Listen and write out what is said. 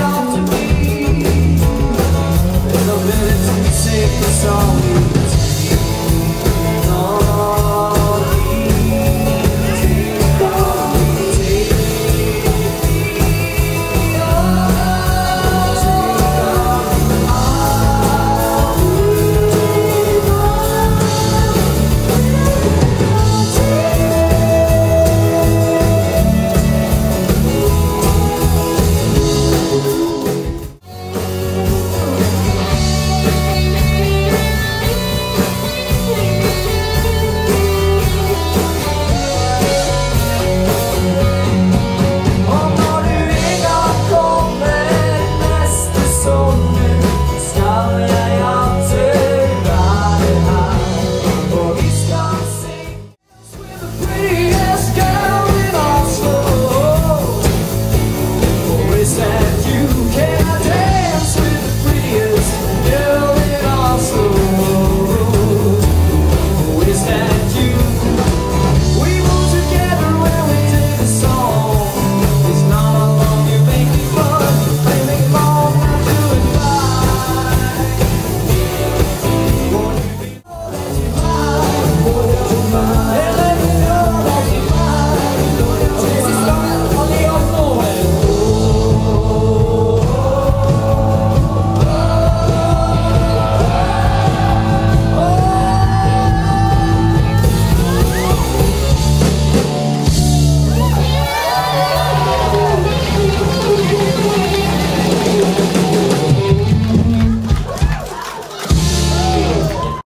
all